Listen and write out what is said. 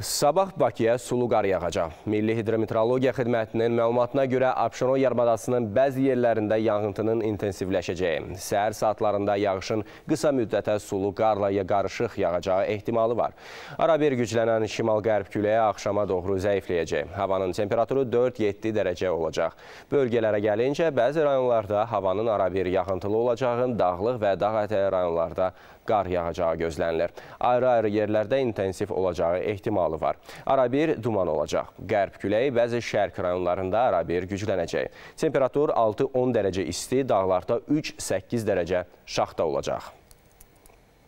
Sabah Bakıya sulu qar yağacaq. Milli Hidrometeorologiya Xidmətinin məlumatına görə Abşeron yarımadasının bəzi yerlərində yağıntının intensivləşəcəyi, səhər saatlarında yağışın qısa müddətə sulu qarla qarışıq yağacağı ehtimalı var. Arabir güclənən şimal-qərb küləyə axşama doğru zəifləyəcək. Havanın temperaturu 4-7 dərəcə olacaq. Bölgələrə gəlincə, bəzi rayonlarda havanın arabir yağıntılı olacağı, dağlıq və dağ ətəyi rayonlarda qar yağacağı gözlənilir. Ayrı-ayrı yerlərdə intensiv olacağı ehtimalı var. Arabir duman olacaq. Qərb küləyi bəzi şərq rayonlarında arabir güclənəcək. Temperatur 6-10 dərəcə isti, dağlarda 3-8 dərəcə şaxta olacaq.